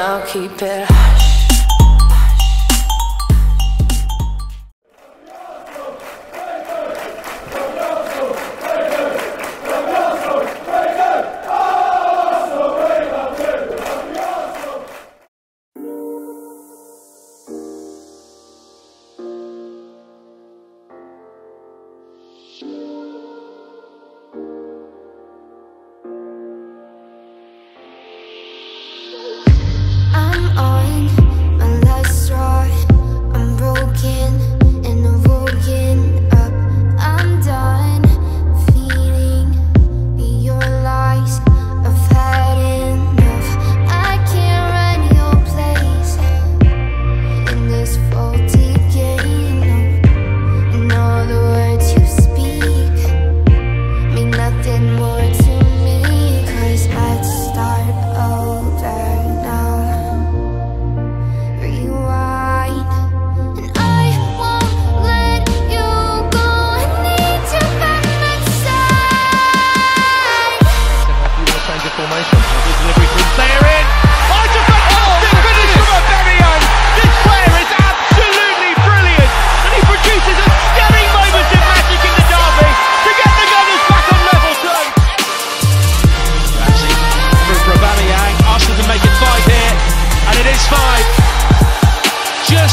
I'll keep it hush.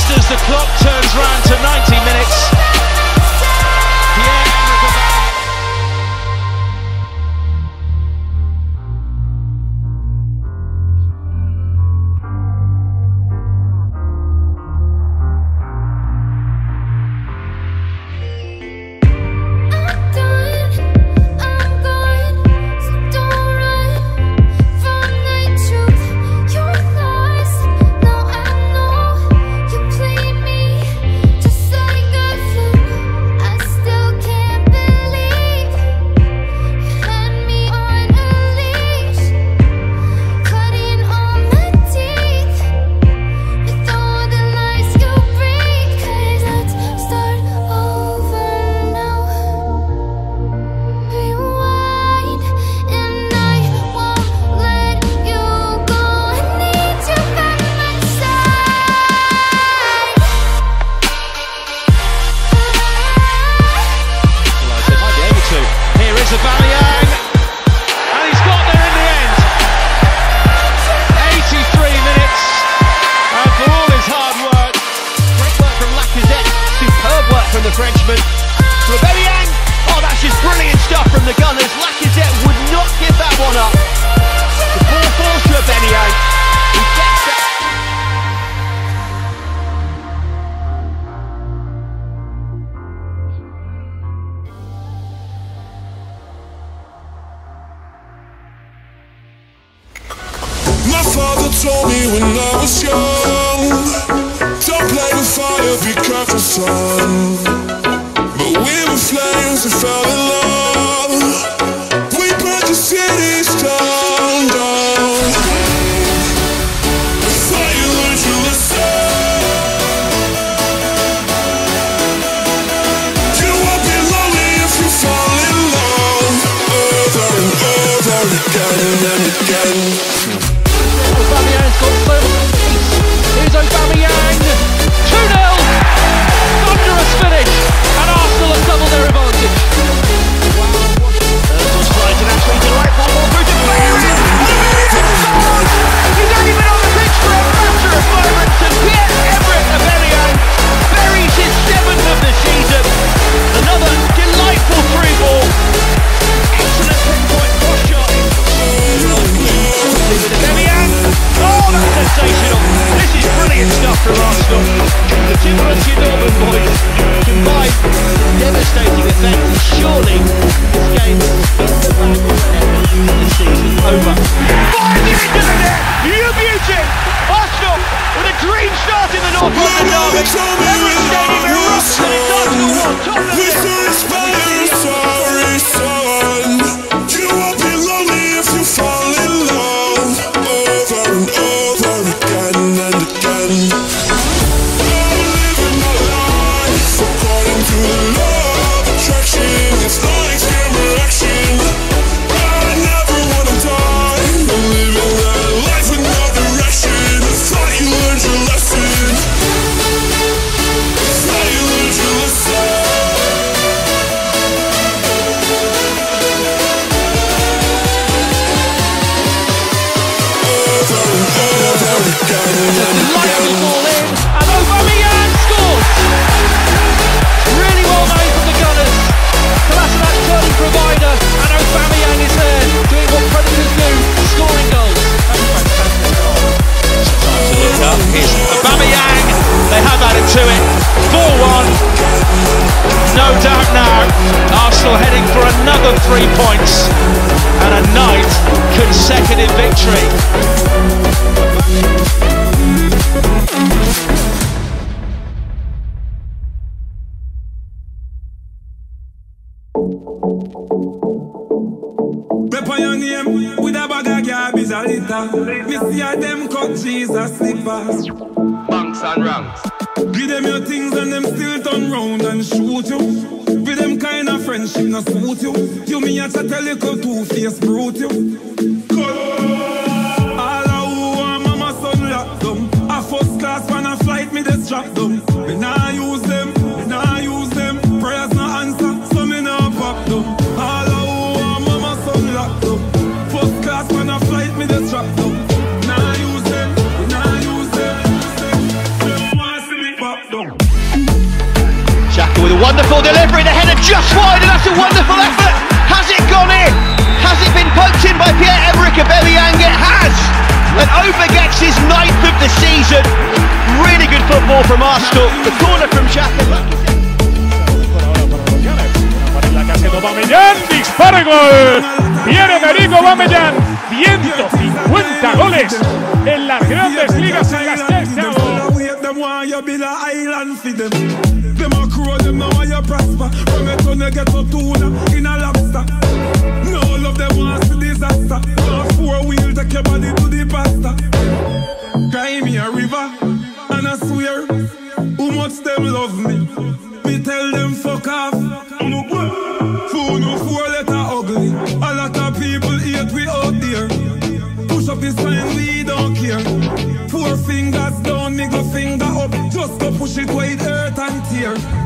just as the clock turns round to 90 minutes, Frenchman. Rebellion! Oh, that's just brilliant stuff from the Gunners. Lacazette would not give that one up. The ball falls to Rebellion. He gets that. My father told me when I was young Don't play with fire, be careful son flames and fell in love. Three points and a ninth consecutive victory. Rep your name with a bag of garbage a litter. Me see a them cut Jesus slippers. Banks and ranks. Give them your things and them still turn round and shoot you. With them kind of friendship no suit you. You me a chat a little two face brute you. All a who want mama son lock them. A first class when a flight me just drop them. Me nah wonderful delivery. The header just wide, and that's a wonderful effort. Has it gone in? Has it been poked in by Pierre-Emerick Aubameyang? It has. And Oba gets his ninth of the season. Really good football from Arsenal. The corner from Xhaka. Aubameyang, dispara gol. Pierre-Emerick Aubameyang, 150 goles much them love me. Me tell them fuck off. Fool no four letter ugly. A lot of people hate we out there. Push up his sign, we don't care. Four fingers down, middle finger up. Just go push it wide, earth and tear.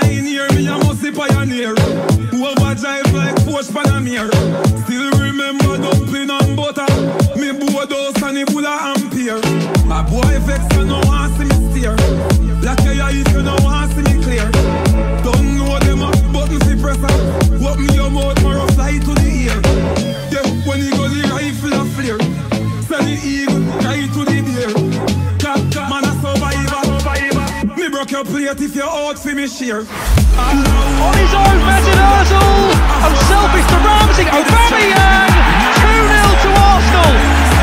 Nine year me a must be pioneer. Overdrive like Porsche Panamera. Still remember dumpling and butter. Me board house and it full of ampere. My boy vex you no want see me steer. Black eye if you no want see me clear. Don't know them a button press up Open your mouth more fly to plate if you're out for me share On his own, Mesut Ozil! Unselfish to Ramsey, Aubameyang! 2-0 to Arsenal!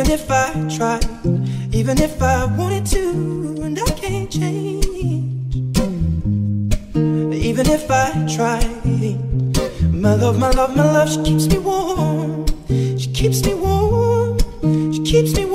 Even if I tried, even if I wanted to, and I can't change. Even if I tried, my love, my love, my love, she keeps me warm. She keeps me warm. She keeps me warm.